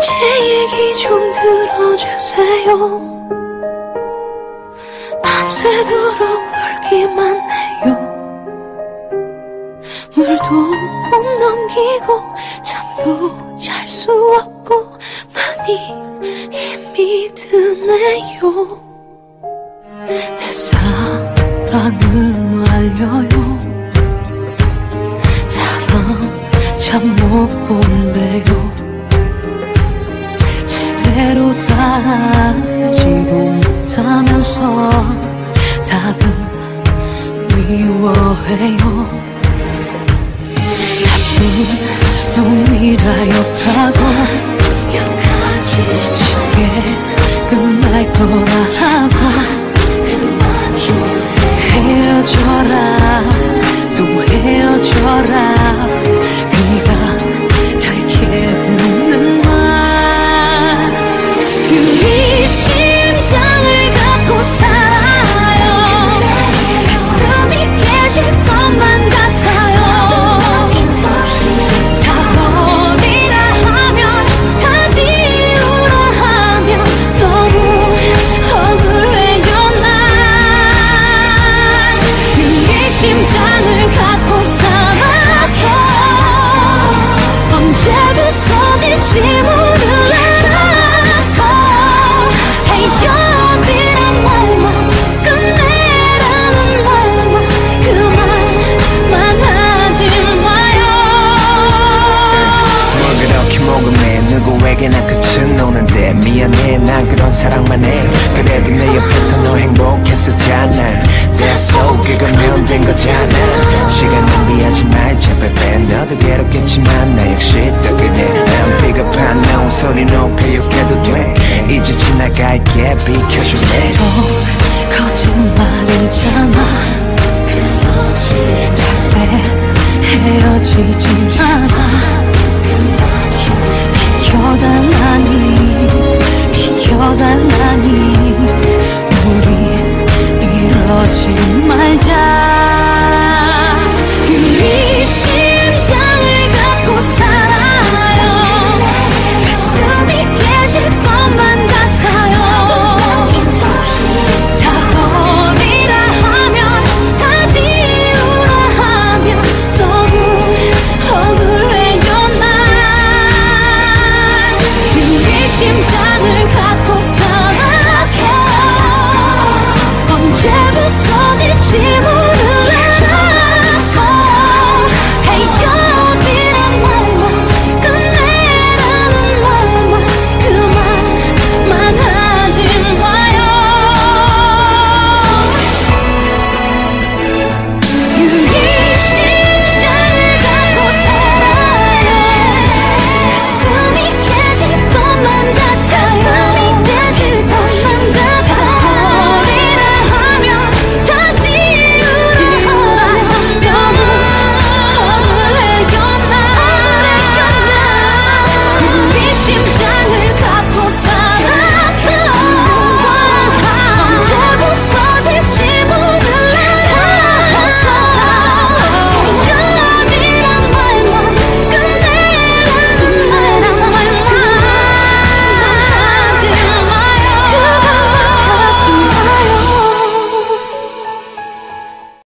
제 얘기 좀 들어주세요. 밤새도록 울기만 해요. 물도 못 넘기고 잠도 잘 수 없고 많이 힘이 드네요. 내 사랑을 알려요. 사랑 참 못 본대요 다들 미워해요. 나쁜 놈이라 욕하고 쉽게 끝날 거라 하고 헤어져라. 또 헤어져라 끝은 오는데 미안해 난 그런 사랑만 해. 그래도 내 옆에서 너 행복했었잖아. That's all 그거면 된 거잖아. 시간 낭비하지 말자 baby 너도 괴롭겠지만 나 역시 또 그래 안 나온 소리 높이 욕해도 돼. 이제 지나갈게 비켜줄래 서로 거짓말이잖아. 절대 헤어지지 않아. 비켜달라니 비켜달라니.